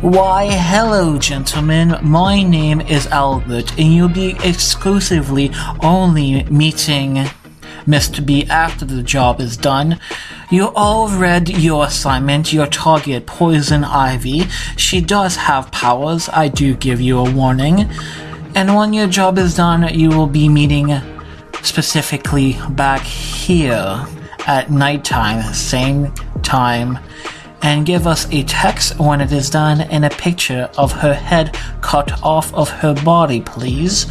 Why, hello, gentlemen. My name is Albert, and you'll be exclusively only meeting Mr. B after the job is done. You all read your assignment, your target, Poison Ivy. She does have powers, I do give you a warning. And when your job is done, you will be meeting specifically back here at nighttime, same time, and give us a text when it is done and a picture of her head cut off of her body, please.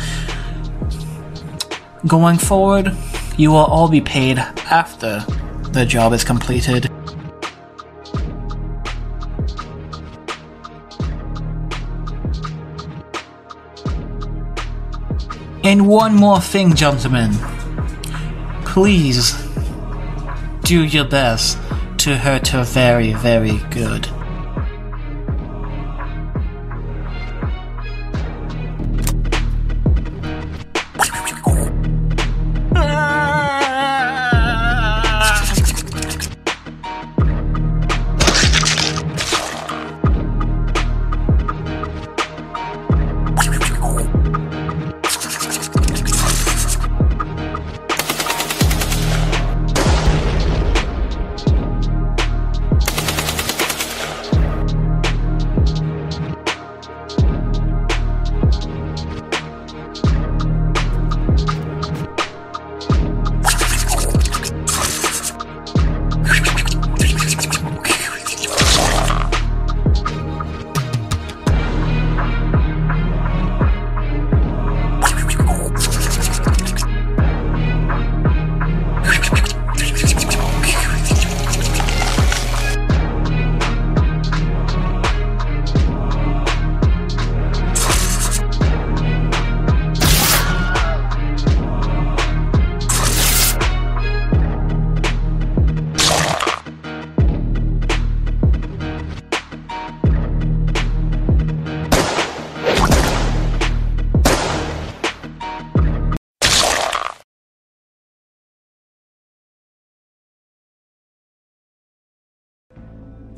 Going forward, you will all be paid after the job is completed. And one more thing, gentlemen. Please do your best to her very, very good.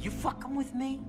You fucking with me?